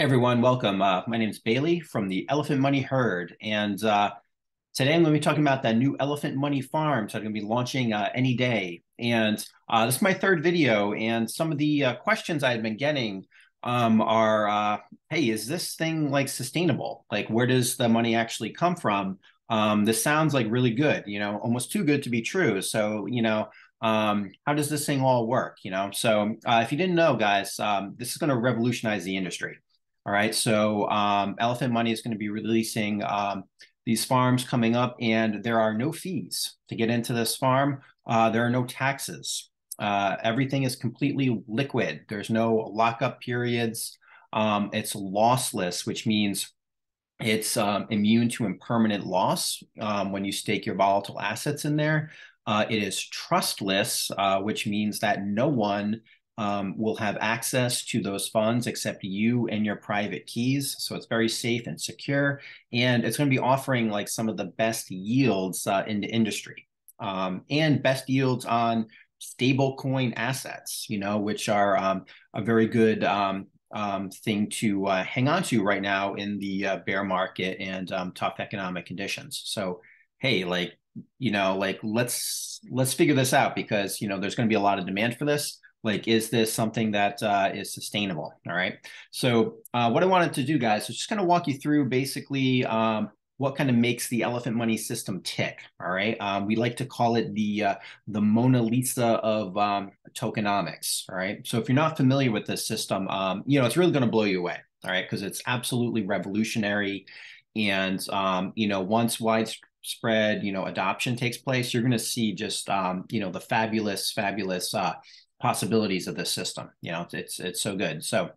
Everyone, welcome. Uh, my name is Bailey from the Elephant Money Herd, and uh, today I'm going to be talking about that new Elephant Money Farm. So I'm going to be launching uh, any day, and uh, this is my third video. And some of the uh, questions I've been getting um, are, uh, "Hey, is this thing like sustainable? Like, where does the money actually come from? Um, this sounds like really good, you know, almost too good to be true. So, you know." Um, how does this thing all work? You know, so if you didn't know, guys, um, this is going to revolutionize the industry. All right. So um, Elephant Money is going to be releasing um, these farms coming up, and there are no fees to get into this farm. Uh, there are no taxes. Uh, everything is completely liquid. There's no lockup periods. Um, it's lossless, which means it's um, immune to impermanent loss um, when you stake your volatile assets in there. Uh, it is trustless, uh, which means that no one um, will have access to those funds except you and your private keys. So it's very safe and secure. And it's going to be offering like some of the best yields uh, in the industry um, and best yields on stable coin assets, you know, which are um, a very good um, um, thing to uh, hang on to right now in the uh, bear market and um, tough economic conditions. So, hey, like, you know, like let's let's figure this out because you know there's going to be a lot of demand for this like is this something that uh, is sustainable? All right. So uh, what i wanted to do guys is just kind of walk you through basically um, what kind of makes the elephant money system tick. All right. Um, we like to call it the uh, the mona lisa of um, tokenomics. All right. So if you're not familiar with this system um, you know it's really going to blow you away. All right. Because it's absolutely revolutionary. And um, you know once widespread you know adoption takes place you're going to see just um, you know the fabulous fabulous uh, possibilities of this system. You know, it's it's so good. So,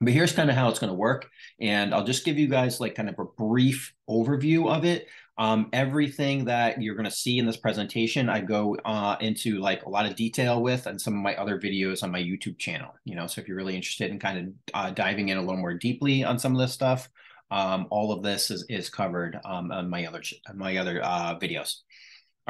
but here's kind of how it's going to work, and I'll just give you guys like kind of a brief overview of it. Um, everything that you're going to see in this presentation, I go uh, into like a lot of detail with, and some of my other videos on my YouTube channel. You know, so if you're really interested in kind of uh, diving in a little more deeply on some of this stuff, um, all of this is is covered um, on my other my other uh, videos.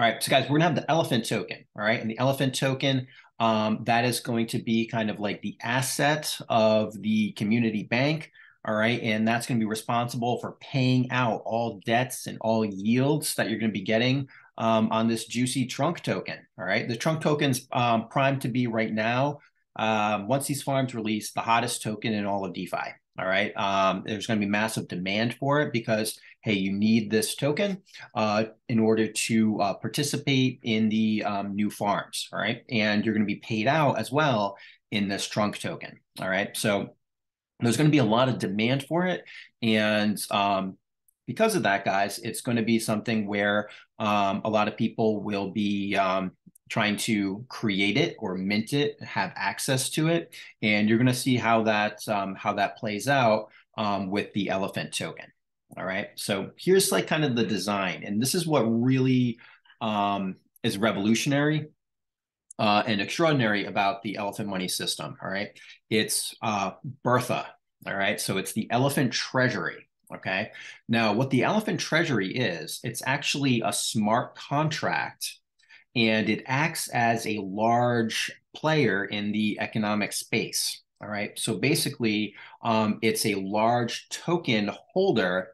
All right, so guys, we're gonna have the elephant token. All right, and the elephant token um, that is going to be kind of like the asset of the community bank. All right. And that's to be responsible for paying out all debts and all yields that you're to be getting um, on this juicy trunk token. All right. The trunk token's um, primed to be right now. Um, once these farms release, the hottest token in all of DeFi. All right. Um, there's to be massive demand for it because, hey, you need this token uh, in order to uh, participate in the um, new farms. All right. And you're going to be paid out as well in this trunk token. All right. So there's going to be a lot of demand for it. And um, because of that, guys, it's going to be something where um, a lot of people will be um, trying to create it or mint it, have access to it, and you're going to see how that um, how that plays out um, with the elephant token. All right, so here's like kind of the design, and this is what really um, is revolutionary uh, and extraordinary about the elephant money system. All right, it's uh, Bertha. All right, so it's the elephant treasury. Okay, now what the elephant treasury is, it's actually a smart contract and it acts as a large player in the economic space. All right. So basically, um, it's a large token holder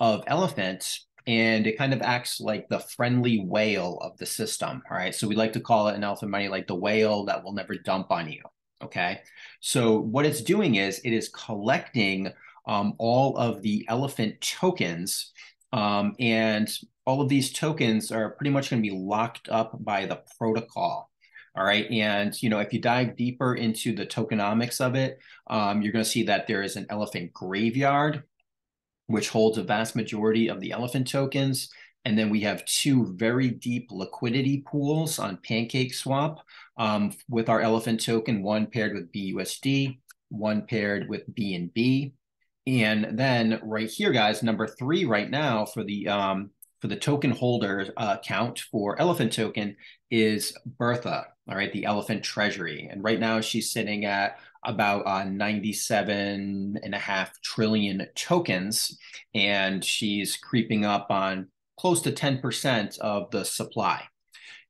of elephants, and it kind of acts like the friendly whale of the system. All right. So we like to call it an elephant money like the whale that will never dump on you. Okay. So what it's doing is it is collecting um, all of the elephant tokens um, and all of these tokens are pretty much going to be locked up by the protocol. All right. And, you know, if you dive deeper into the tokenomics of it, um, you're going to see that there is an elephant graveyard, which holds a vast majority of the elephant tokens. And then we have two very deep liquidity pools on PancakeSwap um, with our elephant token, one paired with BUSD, one paired with BNB. And then right here, guys, number three right now for the um, for the token holder uh, count for elephant token is Bertha, all right, the elephant treasury. And right now she's sitting at about uh, 97 and a half trillion tokens. And she's creeping up on close to 10% of the supply.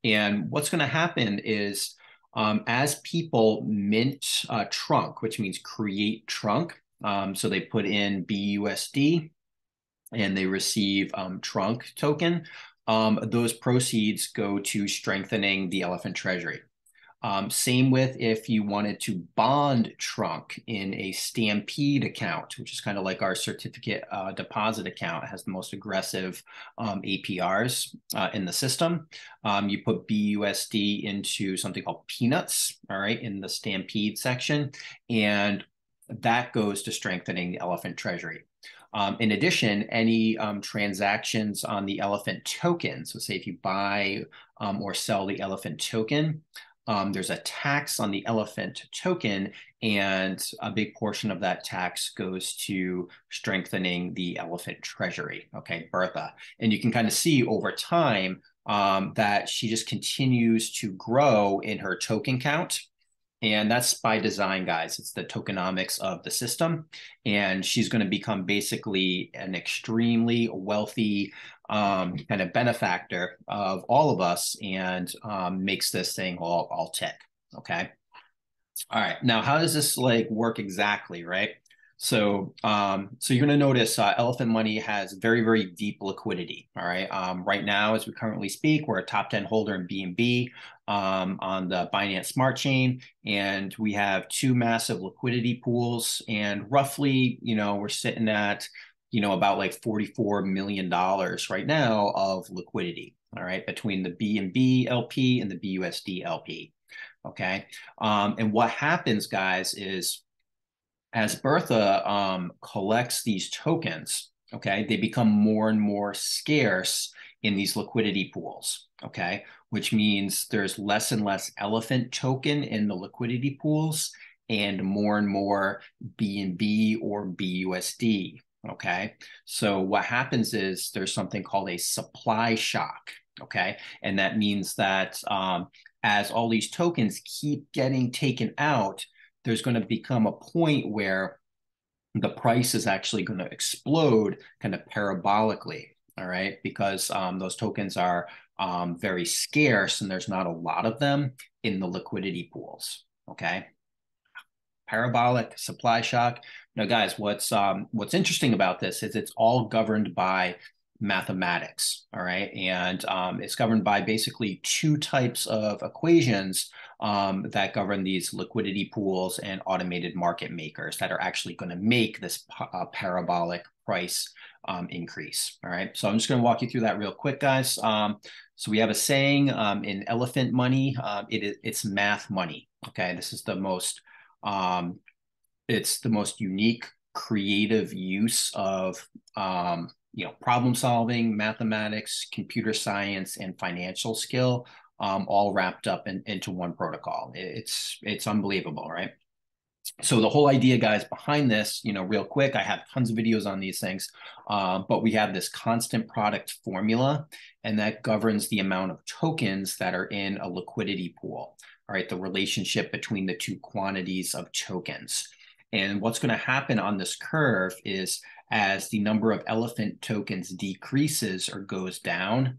And what's going to happen is um, as people mint uh, trunk, which means create trunk, Um, so they put in BUSD and they receive um, trunk token. Um, those proceeds go to strengthening the elephant treasury. Um, same with if you wanted to bond trunk in a Stampede account, which is kind of like our certificate uh, deposit account, has the most aggressive um, APRs uh, in the system. Um, you put BUSD into something called Peanuts, all right, in the Stampede section, and that goes to strengthening the elephant treasury. Um, in addition, any um, transactions on the elephant token, so say if you buy um, or sell the elephant token, um, there's a tax on the elephant token, and a big portion of that tax goes to strengthening the elephant treasury. Okay, Bertha. And you can kind of see over time um, that she just continues to grow in her token count. And that's by design, guys. It's the tokenomics of the system. And she's going to become basically an extremely wealthy um, kind of benefactor of all of us and um, makes this thing all, all tick. Okay. All right. Now, how does this like work exactly? Right. So, um, so you're going to notice uh, Elephant Money has very, very deep liquidity. All right. Um, right now, as we currently speak, we're a top 10 holder in BNB um, on the Binance Smart Chain, and we have two massive liquidity pools. And roughly, you know, we're sitting at, you know, about like $44 million right now of liquidity. All right. Between the BNB LP and the BUSD LP. Okay. Um, and what happens, guys, is as Bertha um, collects these tokens, okay, they become more and more scarce in these liquidity pools, okay, which means there's less and less elephant token in the liquidity pools and more and more BNB or BUSD, okay? So what happens is there's something called a supply shock, okay? And that means that um, as all these tokens keep getting taken out, there's going to become a point where the price is actually going to explode kind of parabolically all right? Because um, those tokens are um, very scarce and there's not a lot of them in the liquidity pools okay? Parabolic supply shock. Now guys what's um, what's interesting about this is it's all governed by mathematics all right? And um, it's governed by basically two types of equations um, that govern these liquidity pools and automated market makers that are actually going to make this uh, parabolic price um, increase. All right. So I'm just going to walk you through that real quick, guys. Um, so we have a saying um, in elephant money, uh, it, it's math money. Okay. This is the most, um, it's the most unique, creative use of, um, you know, problem solving, mathematics, computer science, and financial skill um, all wrapped up in, into one protocol. It's it's unbelievable, right? So the whole idea, guys, behind this, you know, real quick, I have tons of videos on these things, uh, but we have this constant product formula, and that governs the amount of tokens that are in a liquidity pool. All right, the relationship between the two quantities of tokens. And what's going to happen on this curve is as the number of elephant tokens decreases or goes down,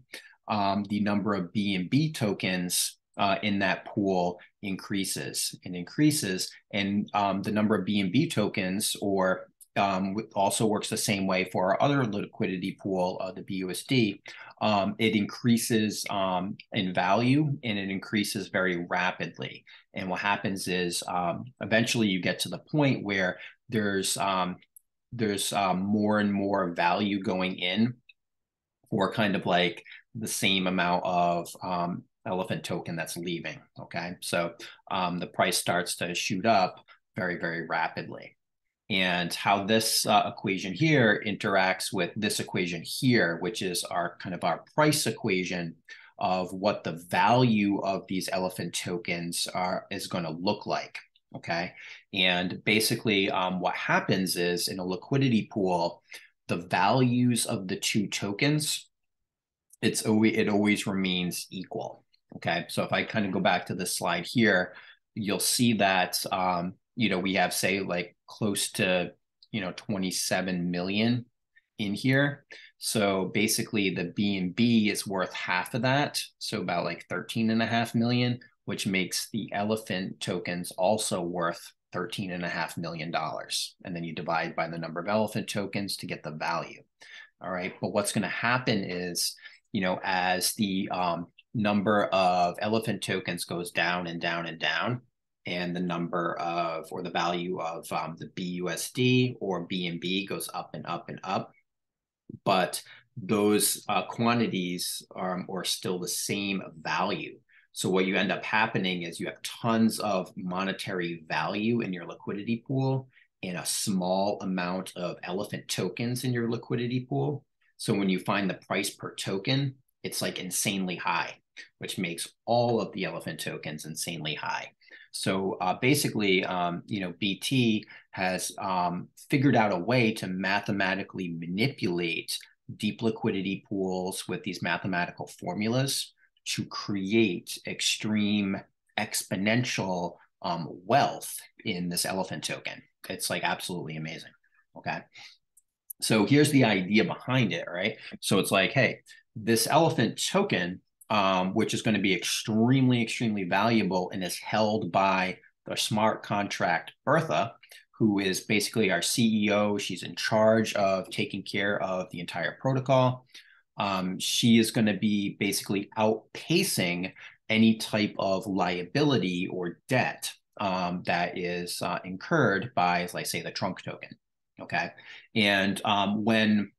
um, the number of BNB tokens uh, in that pool increases and increases. And um, the number of BNB tokens or um, also works the same way for our other liquidity pool, uh, the BUSD. Um, it increases um, in value and it increases very rapidly. And what happens is um, eventually you get to the point where there's um, there's um, more and more value going in for kind of like the same amount of um, elephant token that's leaving. Okay. So um, the price starts to shoot up very, very rapidly. And how this uh, equation here interacts with this equation here, which is our kind of our price equation of what the value of these elephant tokens are is going to look like. Okay. And basically, um, what happens is in a liquidity pool, the values of the two tokens it's always it always remains equal. Okay, so if I kind of go back to this slide here, you'll see that um, you know we have say like close to you know 27 million in here. So basically the BNB is worth half of that. So about like 13 and a half million, which makes the elephant tokens also worth 13 and a half million dollars. And then you divide by the number of elephant tokens to get the value. All right. But what's going to happen is, you know, as the um, number of elephant tokens goes down and down and down, and the number of or the value of um, the BUSD or BNB goes up and up and up, but those uh, quantities are, are still the same value. So what you end up happening is you have tons of monetary value in your liquidity pool and a small amount of elephant tokens in your liquidity pool. So when you find the price per token, it's like insanely high, which makes all of the elephant tokens insanely high. So uh, basically, um, you know, BT has um, figured out a way to mathematically manipulate deep liquidity pools with these mathematical formulas to create extreme exponential um, wealth in this elephant token. It's like absolutely amazing. Okay. So here's the idea behind it, right? So it's like, hey, this elephant token, um, which is going to be extremely, extremely valuable and is held by the smart contract Bertha, who is basically our CEO. She's in charge of taking care of the entire protocol. Um, she is going to be basically outpacing any type of liability or debt um, that is uh, incurred by, let's say, the trunk token. Okay. And um, when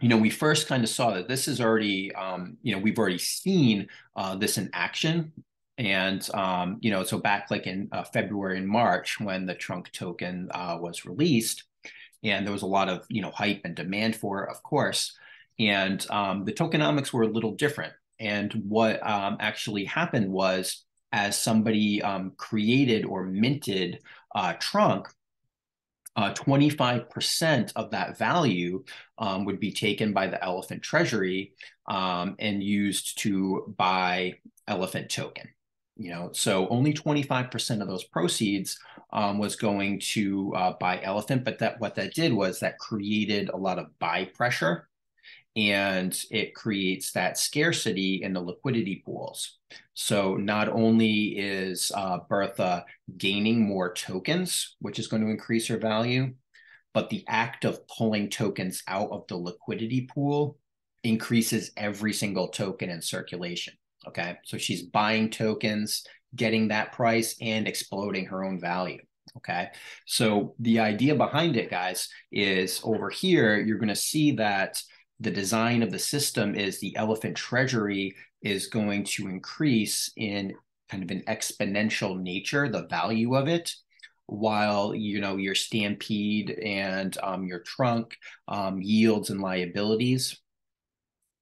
you know, we first kind of saw that this is already, um, you know, we've already seen uh, this in action and um, you know, so back like in uh, February and March when the trunk token uh, was released, and there was a lot of you know hype and demand for it, of course. And um, the tokenomics were a little different. And what um, actually happened was, as somebody um, created or minted uh, trunk, uh, 25% of that value um, would be taken by the elephant treasury um, and used to buy elephant token you know? So only 25% of those proceeds um, was going to uh, buy elephant but that what that did was that created a lot of buy pressure and it creates that scarcity in the liquidity pools so not only is uh, bertha gaining more tokens which is going to increase her value but the act of pulling tokens out of the liquidity pool increases every single token in circulation Okay. So she's buying tokens, getting that price, and exploding her own value. Okay. So the idea behind it, guys, is over here, you're going to see that the design of the system is the elephant treasury is going to increase in kind of an exponential nature, the value of it while you know your stampede and um, your trunk um, yields and liabilities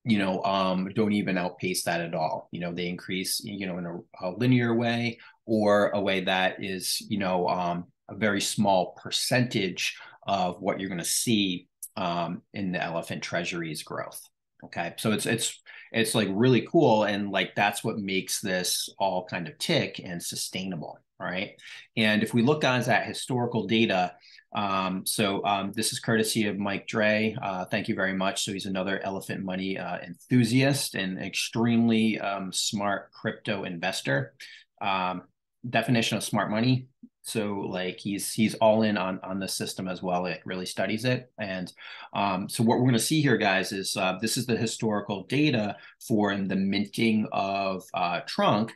you know, um, don't even outpace that at all. You know, they increase, you know, in a, a linear way or a way that is, you know, um, a very small percentage of what you're going to see um, in the elephant treasuries growth. Okay, so it's it's it's like really cool, and like that's what makes this all kind of tick and sustainable, right? And if we look guys at historical data, um, so um, this is courtesy of Mike Dre. Uh, thank you very much. So he's another elephant money uh, enthusiast and extremely um, smart crypto investor. Um, definition of smart money. So like he's he's all in on on the system as well. it really studies it. And um, so what we're going to see here, guys, is uh, this is the historical data for in the minting of uh, Trunk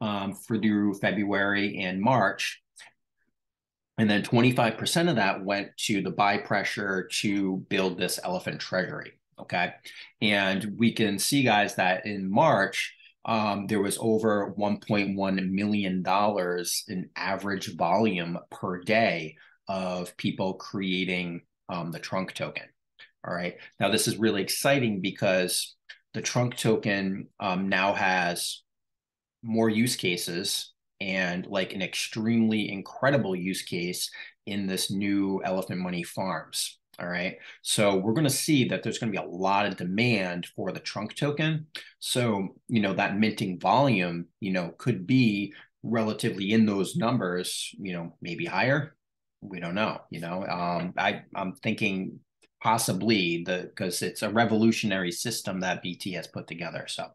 um, for through February and March and then 25% of that went to the buy pressure to build this elephant treasury. Okay. And we can see, guys, that in March, um, there was over $1.1 million in average volume per day of people creating um, the trunk token. All right. Now, this is really exciting because the trunk token um, now has more use cases and like an extremely incredible use case in this new elephant money farms. All right. So we're going to see that there's going to be a lot of demand for the trunk token. So, you know, that minting volume, you know, could be relatively in those numbers, you know, maybe higher. We don't know, you know. Um, I, I'm thinking possibly the because it's a revolutionary system that BT has put together. So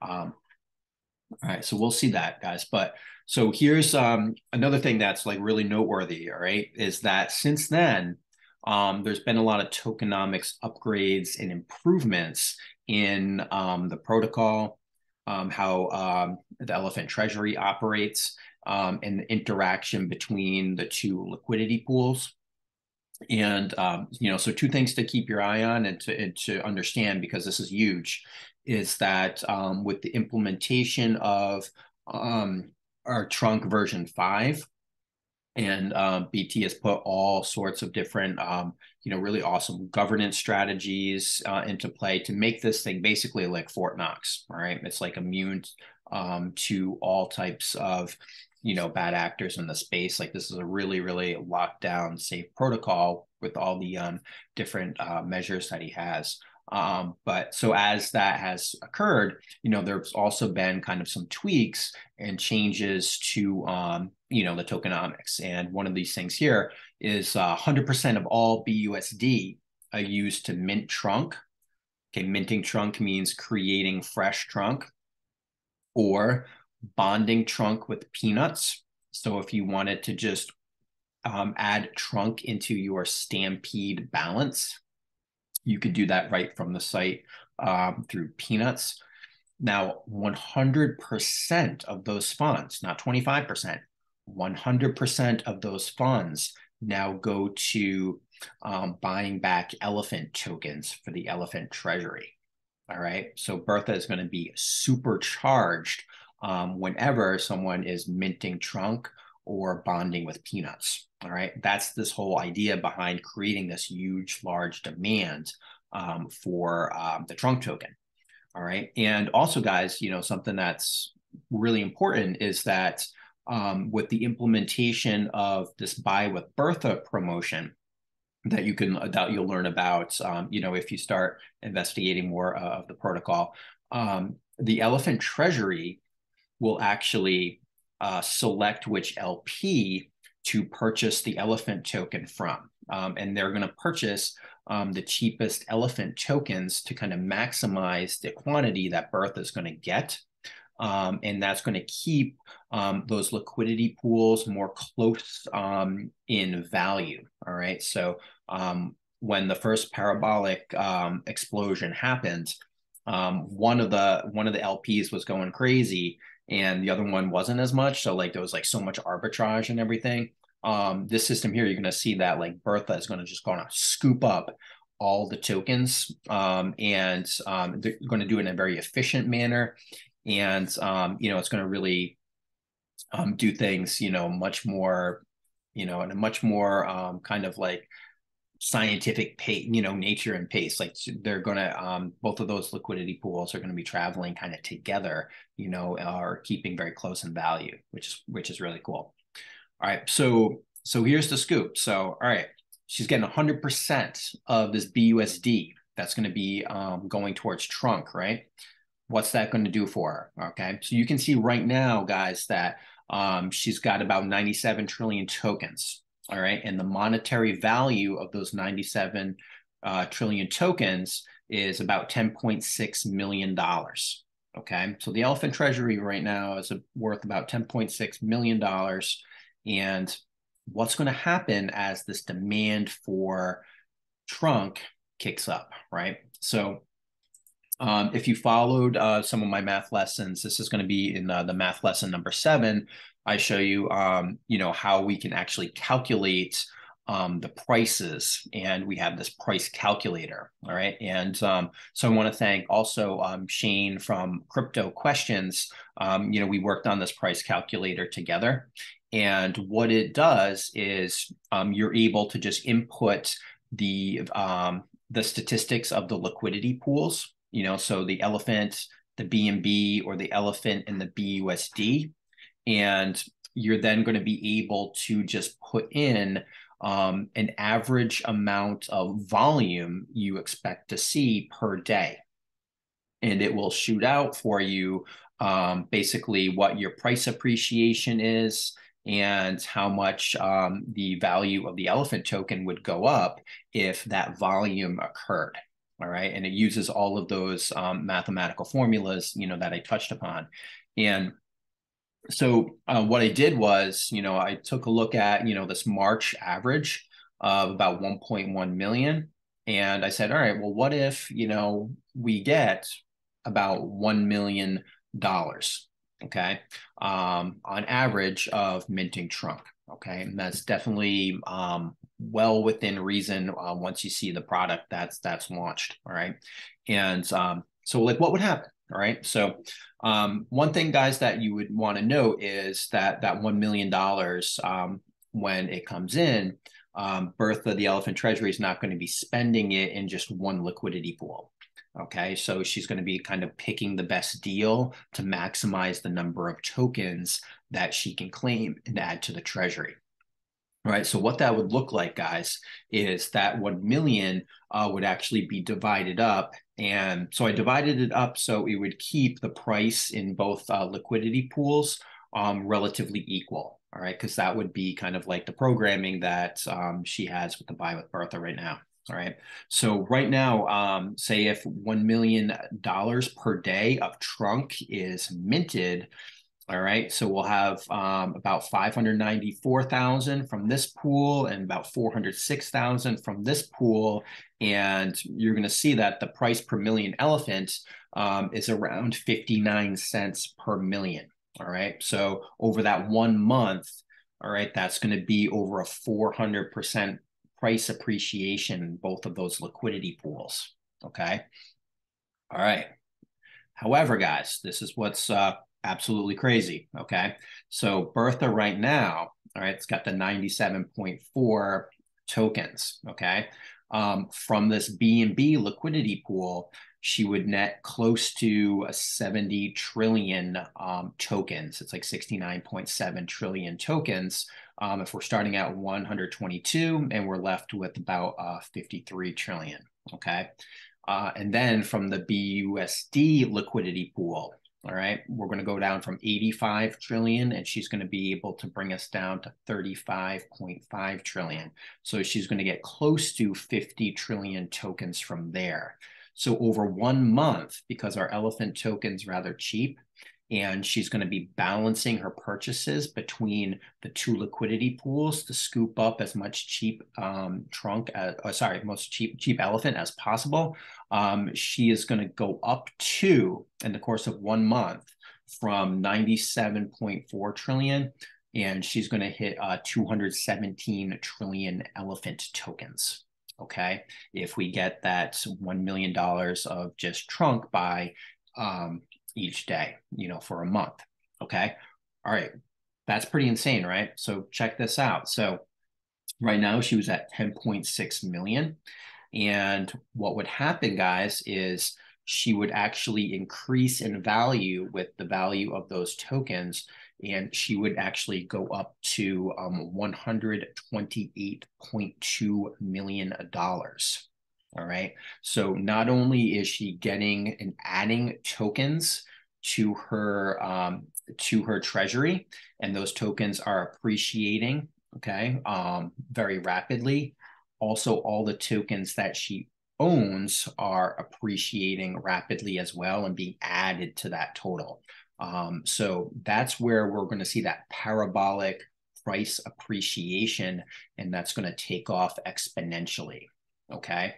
um, All right, so we'll see that, guys. But so here's um, another thing that's like really noteworthy. All right, is that since then, um, there's been a lot of tokenomics upgrades and improvements in um, the protocol, um, how um, the Elephant Treasury operates, um, and the interaction between the two liquidity pools. And um, you know, so two things to keep your eye on and to and to understand because this is huge, is that with the implementation of our trunk version five, and um, BT has put all sorts of different, um, you know, really awesome governance strategies uh, into play to make this thing basically like Fort Knox. Right, it's like immune um, to all types of you know bad actors in the space like this is a really really locked down safe protocol with all the um, different uh, measures that he has um, but so as that has occurred you know there's also been kind of some tweaks and changes to um, you know the tokenomics and one of these things here is uh, 100% of all busd are used to mint trunk okay minting trunk means creating fresh trunk or bonding trunk with peanuts. So if you wanted to just um, add trunk into your Stampede balance, you could do that right from the site um, through peanuts. Now, 100% of those funds, not 25%, 100% of those funds now go to um, buying back elephant tokens for the elephant treasury. All right. So Bertha is going to be supercharged um, whenever someone is minting trunk or bonding with peanuts. All right, that's this whole idea behind creating this huge, large demand um, for um, the trunk token. All right, and also, guys, you know something that's really important is that um, with the implementation of this buy with Bertha promotion that you can that you'll learn about, um, you know, if you start investigating more uh, of the protocol. Um, the Elephant Treasury will actually uh, select which LP to purchase the elephant token from. Um, and they're going to purchase um, the cheapest elephant tokens to kind of maximize the quantity that Bertha is going to get. Um, and that's going to keep um, those liquidity pools more close um, in value. All right. So um, when the first parabolic explosion happened, one of the one of the LPs was going crazy and the other one wasn't as much. So like there was like so much arbitrage and everything. Um, this system here, you're going to see that like Bertha is going to just to scoop up all the tokens um, and um, they're going to do it in a very efficient manner. And, um, you know, it's going to really um, do things, you know, much more, you know, in a much more um, kind of like scientific pace, you know, nature and pace. Like they're going to, um, both of those liquidity pools are going to be traveling kind of together, you know, are keeping very close in value, which is which is really cool. All right, so so here's the scoop. So all right, she's getting 100% of this BUSD. That's going to be um, going towards trunk, right? What's that going to do for her? Okay, so you can see right now, guys, that um, she's got about 97 trillion tokens all right. And the monetary value of those 97 uh, trillion tokens is about $10.6 million. Okay. So the elephant treasury right now is worth about $10.6 million. And what's going to happen as this demand for trunk kicks up, right? So um, if you followed uh, some of my math lessons, this is going to be in uh, the math lesson number seven. I show you, um, you know, how we can actually calculate um, the prices, and we have this price calculator. All right, and um, so I want to thank also um, Shane from Crypto Questions. Um, you know, we worked on this price calculator together, and what it does is you're able to just input the the statistics of the liquidity pools. You know, so the elephant, the BNB, or the elephant and the BUSD and you're then going to be able to just put in um, an average amount of volume you expect to see per day. And it will shoot out for you um, basically what your price appreciation is and how much um, the value of the elephant token would go up if that volume occurred. All right. And it uses all of those um, mathematical formulas, you know, that I touched upon. And so uh, what I did was, you know, I took a look at, you know, this March average of about 1.1 million. And I said, all right, well, what if, you know, we get about $1 million, okay, um, on average of minting trunk. Okay. And that's definitely um, well within reason uh, once you see the product that's that's launched. All right. And um, so like what would happen? All right. So um, one thing, guys, that you would want to know is that that $1 million um, when it comes in, um, Bertha, the elephant treasury, is not going to be spending it in just one liquidity pool. Okay, so she's going to be kind of picking the best deal to maximize the number of tokens that she can claim and add to the treasury. All right, so what that would look like, guys, is that 1 million uh, would actually be divided up. And so I divided it up so it would keep the price in both uh, liquidity pools um, relatively equal. All right, because that would be kind of like the programming that um, she has with the buy with Bertha right now. All right. So right now, um, say if $1 million per day of trunk is minted, all right. So we'll have um, about 594,000 from this pool and about 406,000 from this pool. And you're going to see that the price per million elephant um, is around 59 cents per million. All right. So over that one month, all right, that's going to be over a 400% price appreciation in both of those liquidity pools. Okay. All right. However, guys, this is what's uh, absolutely crazy. Okay. So Bertha right now, all right, it's got the 97.4 tokens. Okay. Um, from this BNB liquidity pool, she would net close to 70 trillion um, tokens. It's like 69.7 trillion tokens. Um, if we're starting at 122 and we're left with about uh, 53 trillion. Okay. Uh, and then from the BUSD liquidity pool, all right, we're going to go down from 85 trillion and she's going to be able to bring us down to 35.5 trillion. So she's going to get close to 50 trillion tokens from there. So over one month, because our elephant token's rather cheap, and she's going to be balancing her purchases between the two liquidity pools to scoop up as much cheap um, trunk, as, uh, sorry, most cheap cheap elephant as possible. Um, she is going to go up to in the course of one month from 97.4 trillion and she's going to hit uh, 217 trillion elephant tokens okay if we get that $1 million of just trunk by um, each day, you know, for a month. Okay. All right. That's pretty insane, right? So check this out. So right now she was at 10.6 million. And what would happen, guys, is she would actually increase in value with the value of those tokens and she would actually go up to um, 128.2 million dollars all right. So not only is she getting and adding tokens to her um, to her treasury, and those tokens are appreciating, okay, um, very rapidly. Also, all the tokens that she owns are appreciating rapidly as well and being added to that total. Um, so that's where we're going to see that parabolic price appreciation, and that's going to take off exponentially. Okay.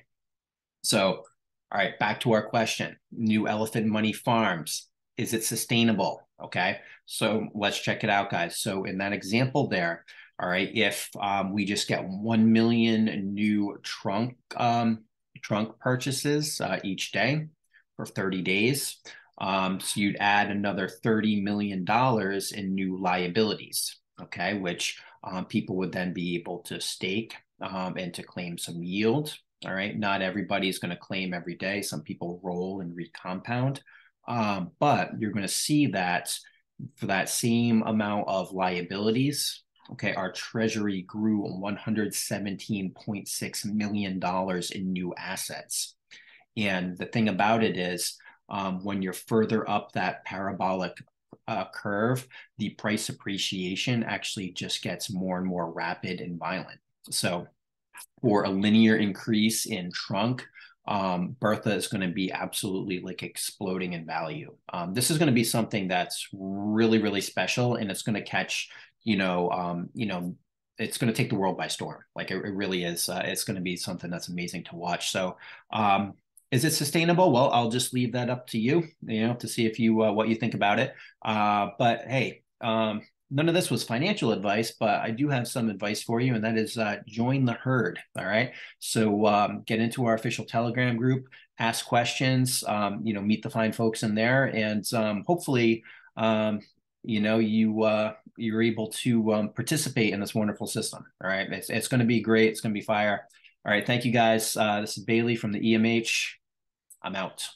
So, all right, back to our question new elephant money farms. Is it sustainable? Okay. So let's check it out, guys. So, in that example there, all right, if um, we just get 1 million new trunk um, trunk purchases uh, each day for 30 days, um, so you'd add another $30 million in new liabilities, okay, which um, people would then be able to stake um, and to claim some yield. All right. Not everybody is going to claim every day. Some people roll and recompound. Um, but you're going to see that for that same amount of liabilities, okay, our treasury grew $117.6 million in new assets. And the thing about it is, um, when you're further up that parabolic uh, curve, the price appreciation actually just gets more and more rapid and violent. So for a linear increase in trunk um, Bertha is going to be absolutely like exploding in value. Um, this is going to be something that's really, really special, and it's going to catch, you know, um, you know, it's going to take the world by storm. Like it, it really is. Uh, it's going to be something that's amazing to watch. So, um, is it sustainable? Well, I'll just leave that up to you, you know, to see if you uh, what you think about it. Uh, but hey, um, none of this was financial advice, but I do have some advice for you, and that is uh, join the herd. All right. So um, get into our official Telegram group, ask questions, um, you know, meet the fine folks in there, and um, hopefully, um, you know, you uh, you're able to um, participate in this wonderful system. All right. It's, it's going to be great. It's going to be fire. All right. Thank you guys. Uh, this is Bailey from the EMH. I'm out.